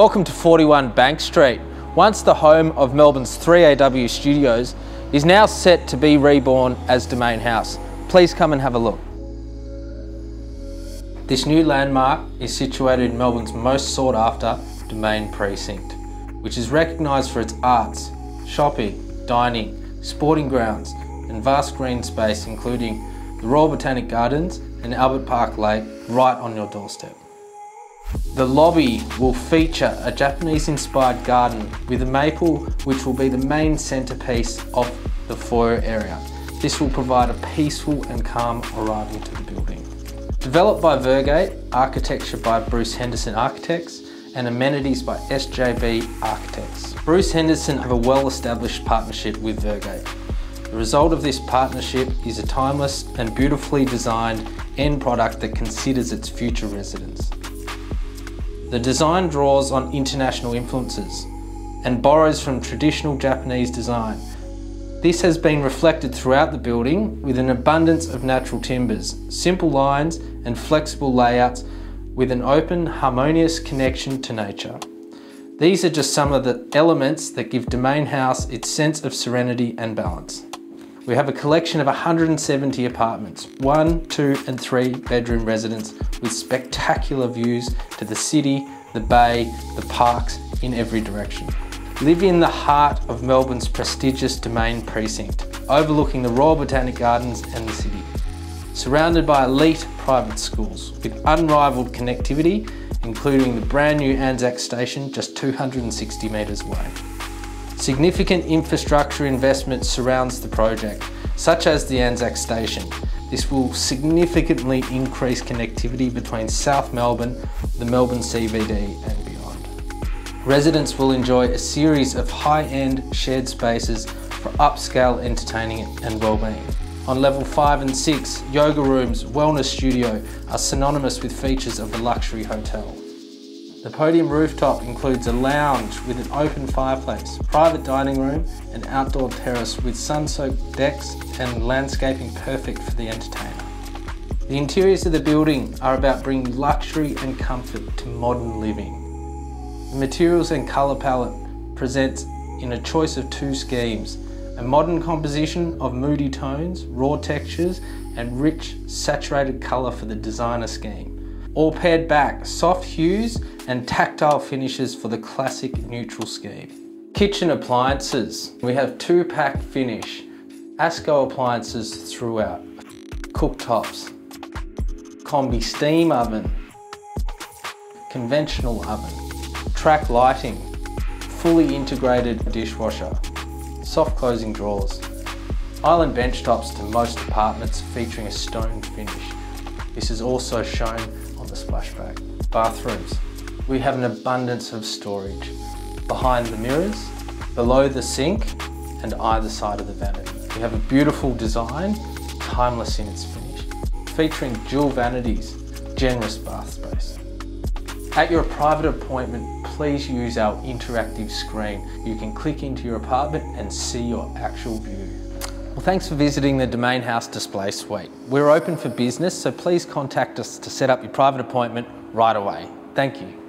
Welcome to 41 Bank Street. Once the home of Melbourne's 3AW Studios, is now set to be reborn as Domain House. Please come and have a look. This new landmark is situated in Melbourne's most sought after Domain Precinct, which is recognised for its arts, shopping, dining, sporting grounds and vast green space including the Royal Botanic Gardens and Albert Park Lake right on your doorstep. The lobby will feature a Japanese-inspired garden with a maple which will be the main centrepiece of the foyer area. This will provide a peaceful and calm arrival to the building. Developed by Vergate, architecture by Bruce Henderson Architects, and amenities by SJB Architects. Bruce Henderson have a well-established partnership with Vergate. The result of this partnership is a timeless and beautifully designed end product that considers its future residents. The design draws on international influences and borrows from traditional Japanese design. This has been reflected throughout the building with an abundance of natural timbers, simple lines and flexible layouts with an open, harmonious connection to nature. These are just some of the elements that give Domain House its sense of serenity and balance. We have a collection of 170 apartments, one, two and three bedroom residents with spectacular views to the city, the bay, the parks in every direction. Live in the heart of Melbourne's prestigious Domain precinct, overlooking the Royal Botanic Gardens and the city. Surrounded by elite private schools with unrivaled connectivity, including the brand new Anzac Station just 260 metres away. Significant infrastructure investment surrounds the project, such as the Anzac Station. This will significantly increase connectivity between South Melbourne, the Melbourne CBD and beyond. Residents will enjoy a series of high-end shared spaces for upscale entertaining and wellbeing. On level 5 and 6, yoga rooms, wellness studio are synonymous with features of a luxury hotel. The podium rooftop includes a lounge with an open fireplace, private dining room and outdoor terrace with sun-soaked decks and landscaping perfect for the entertainer. The interiors of the building are about bringing luxury and comfort to modern living. The materials and colour palette presents in a choice of two schemes, a modern composition of moody tones, raw textures and rich saturated colour for the designer scheme all paired back, soft hues and tactile finishes for the classic neutral scheme. Kitchen appliances. We have two pack finish, ASKO appliances throughout, cooktops, combi steam oven, conventional oven, track lighting, fully integrated dishwasher, soft closing drawers, island bench tops to most apartments featuring a stone finish. This is also shown the splashback. Bathrooms. We have an abundance of storage behind the mirrors, below the sink, and either side of the vanity. We have a beautiful design, timeless in its finish, featuring dual vanities, generous bath space. At your private appointment, please use our interactive screen. You can click into your apartment and see your actual view. Well, thanks for visiting the Domain House Display Suite. We're open for business, so please contact us to set up your private appointment right away. Thank you.